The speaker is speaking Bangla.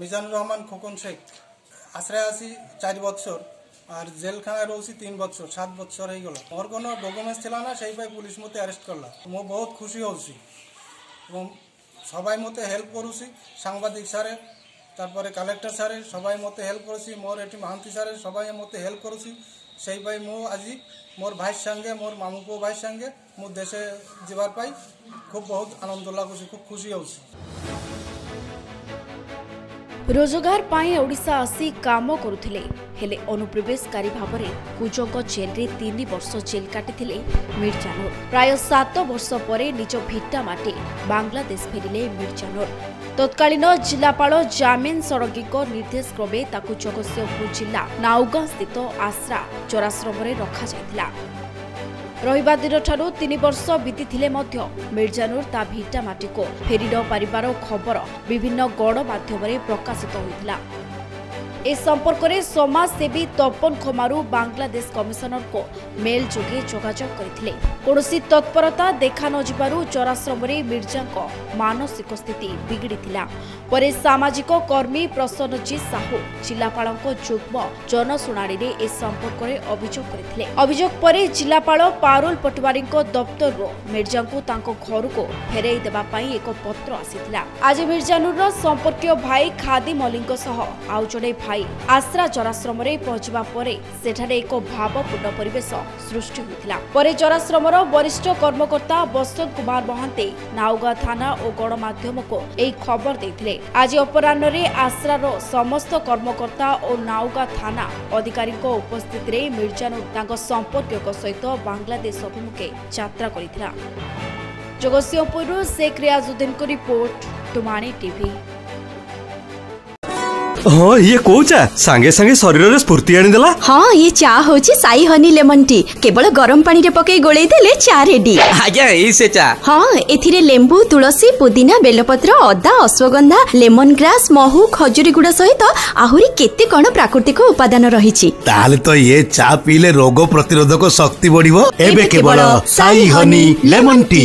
মিজানুর রহমান খোকন শেখ আশ্রয় আছি চার বছর আর জেলখানায় রয়েছি তিন বছর সাত বছর হয়ে গেল ওর কোনো ডকুমেন্টস ছিল না সেই পাই পুলিশ মতে অ্যারেস্ট করলাম মো বহুত খুশি হচ্ছি এবং সবাই মতে হেল্প করুছি সাংবাদিক স্যারে তারপরে কালেক্টর স্যারে সবাই মতে হেল্প করেছি মোর এটি মাহান্তি স্যারে সবাই মতে হেল্প করেছি সেই পাই মো আজি মোর ভাইয়ের সঙ্গে মোর মামুকো ভাইয়ের সঙ্গে মো দেশে যাবার পাই খুব বহুত আনন্দ লাগুছি খুব খুশি হচ্ছি ରୋଜଗାର ପାଇଁ ଓଡ଼ିଶା ଆସି କାମ କରୁଥିଲେ ହେଲେ ଅନୁପ୍ରବେଶକାରୀ ଭାବରେ କୁଜଙ୍ଗ ଜେଲ୍ରେ ତିନି ବର୍ଷ ଜେଲ୍ କାଟିଥିଲେ ମିର୍ଜାନୁର ପ୍ରାୟ ସାତ ବର୍ଷ ପରେ ନିଜ ଭିଟା ମାଟି ବାଂଲାଦେଶ ଫେରିଲେ ମିର୍ଜାନୁର ତତ୍କାଳୀନ ଜିଲ୍ଲାପାଳ ଜାମିନ ଷଡ଼ଙ୍ଗୀଙ୍କ ନିର୍ଦ୍ଦେଶକ୍ରମେ ତାକୁ ଜଗତସିଂହପୁର ଜିଲ୍ଲା ନାଉଗାଁ ସ୍ଥିତ ଆଶ୍ରା ଚରାଶ୍ରମରେ ରଖାଯାଇଥିଲା ରହିବା ଦିନଠାରୁ ତିନି ବର୍ଷ ବିତିଥିଲେ ମଧ୍ୟ ମିର୍ଜାନୁର ତା ଭିଟା ମାଟିକୁ ଫେରି ନ ପାରିବାର ଖବର ବିଭିନ୍ନ ଗଣମାଧ୍ୟମରେ ପ୍ରକାଶିତ ହୋଇଥିଲା इस संपर्क में समाजसेवी तपन खमारू बांग्लादेश कमिशनर को मेल जोगे जोजोग करते कौन तत्परता देखा नराश्रम मिर्जा मानसिक स्थित बिगड़ी पर सामाजिक कर्मी प्रसन्नजी साहू जिलापा जुग्म जनशुणी ने इस संपर्क में अभोग करते अभोग पर जिलापा पारोल पटवारी दफ्तर मिर्जा को घर को फेर देवाई एक पत्र आज मिर्जानुर संपर्क भाई खादी मल्लिक भाई ପାଇ ଆଶ୍ରା ଜରାଶ୍ରମରେ ପହଞ୍ଚିବା ପରେ ସେଠାରେ ଏକ ଭାବପୂର୍ଣ୍ଣ ପରିବେଶ ସୃଷ୍ଟି ହୋଇଥିଲା ପରେ ଜରାଶ୍ରମର ବରିଷ୍ଠ କର୍ମକର୍ତ୍ତା ବସନ୍ତ କୁମାର ମହାନ୍ତି ନାଉଗାଁ ଥାନା ଓ ଗଣମାଧ୍ୟମକୁ ଏହି ଖବର ଦେଇଥିଲେ ଆଜି ଅପରାହ୍ନରେ ଆଶ୍ରାର ସମସ୍ତ କର୍ମକର୍ତ୍ତା ଓ ନାଉଗାଁ ଥାନା ଅଧିକାରୀଙ୍କ ଉପସ୍ଥିତିରେ ମିର୍ଜାନୁର ତାଙ୍କ ସମ୍ପର୍କୀୟଙ୍କ ସହିତ ବାଂଲାଦେଶ ଅଭିମୁଖେ ଯାତ୍ରା କରିଥିଲା ଜଗତସିଂହପୁରରୁ ଶେଖ ରିଆଜୁଦ୍ଦିନଙ୍କ ରିପୋର୍ଟ ଟୁମାଣି ଟିଭି ହଁ ଇଏ କୋଉ ଚା ସାଙ୍ଗେ ସାଙ୍ଗେ ଶରୀରରେ ସ୍ଫୁର୍ତ୍ତି ଆଣିଦେଲା ହଁ ଇଏ ଚା ହଉଛି ସାଇ ହନି ଲେମନ ଟି କେବଳ ଗରମ ପାଣିରେ ପକେଇ ଗୋଳେଇ ଦେଲେ ଚା ରେଡି ଆଜ୍ଞା ଏଇ ସେ ଚା ହଁ ଏଥିରେ ଲେମ୍ବୁ ତୁଳସୀ ପୁଦିନା ବେଲପତ୍ର ଅଦା ଅଶ୍ୱଗନ୍ଧା ଲେମନ ଗ୍ରାସ ମହୁ ଖଜୁରୀ ଗୁଡ ସହିତ ଆହୁରି କେତେ କଣ ପ୍ରାକୃତିକ ଉପାଦାନ ରହିଛି ତାହେଲେ ତ ଇଏ ଚା ପିଇଲେ ରୋଗ ପ୍ରତିରୋଧକ ଶକ୍ତି ବଢିବ ଏବେ କେବଳ Sai honey lemon tea